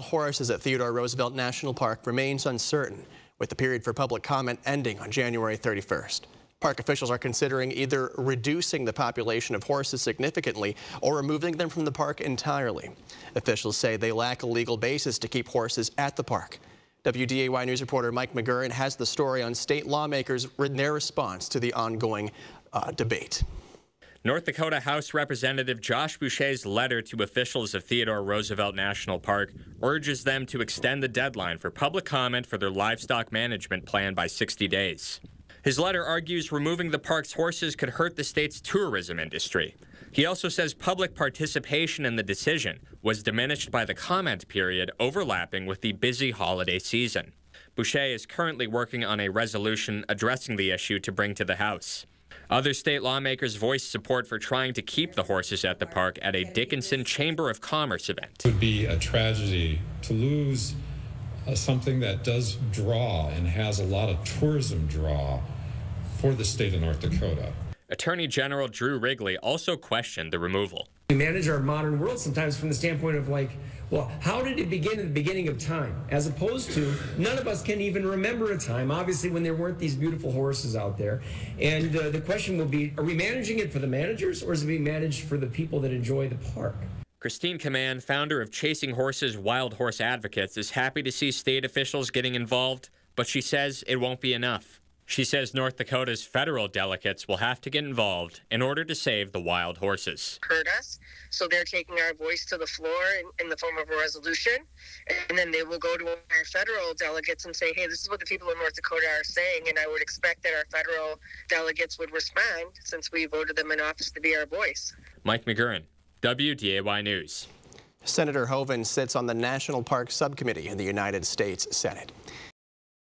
horses at Theodore Roosevelt National Park remains uncertain, with the period for public comment ending on January 31st. Park officials are considering either reducing the population of horses significantly or removing them from the park entirely. Officials say they lack a legal basis to keep horses at the park. WDAY News reporter Mike McGurran has the story on state lawmakers in their response to the ongoing uh, debate. North Dakota House Representative Josh Boschee's letter to officials of Theodore Roosevelt National Park urges them to extend the deadline for public comment for their livestock management plan by 60 days. His letter argues removing the park's horses could hurt the state's tourism industry. He also says public participation in the decision was diminished by the comment period overlapping with the busy holiday season. Boucher is currently working on a resolution addressing the issue to bring to the House. Other state lawmakers voiced support for trying to keep the horses at the park at a Dickinson Chamber of Commerce event. It would be a tragedy to lose uh, something that does draw and has a lot of tourism draw for the state of North Dakota. Attorney General Drew Wrigley also questioned the removal. We manage our modern world sometimes from the standpoint of like, well, how did it begin at the beginning of time? As opposed to, none of us can even remember a time, obviously, when there weren't these beautiful horses out there. And uh, the question will be, are we managing it for the managers or is it being managed for the people that enjoy the park? Christine Kman, founder of Chasing Horses Wild Horse Advocates, is happy to see state officials getting involved, but she says it won't be enough. She says North Dakota's federal delegates will have to get involved in order to save the wild horses. Heard us, so they're taking our voice to the floor in, in, the form of a resolution, and then they will go to our federal delegates and say, "Hey, this is what the people of North Dakota are saying," and I would expect that our federal delegates would respond since we voted them in office to be our voice. Mike McGurran, WDAY News. Senator Hoeven sits on the National Park Subcommittee in the United States Senate.